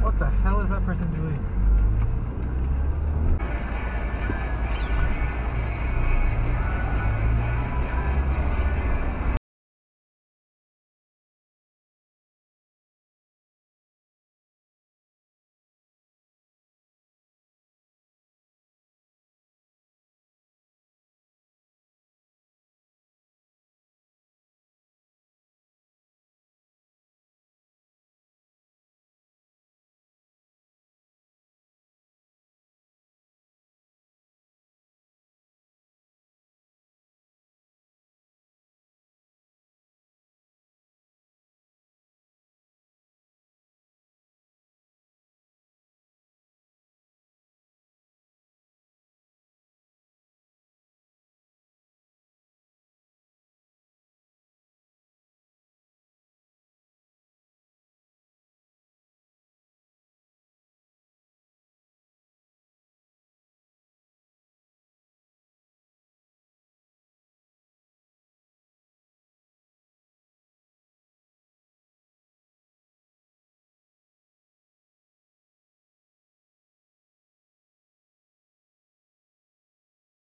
What the hell is that person doing?